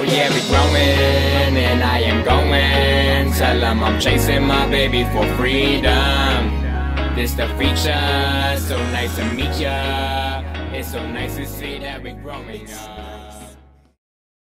Oh yeah, we growing, and I am going. Tell them I'm chasing my baby for freedom. This the feature, so nice to meet ya. It's so nice to see that we growing up.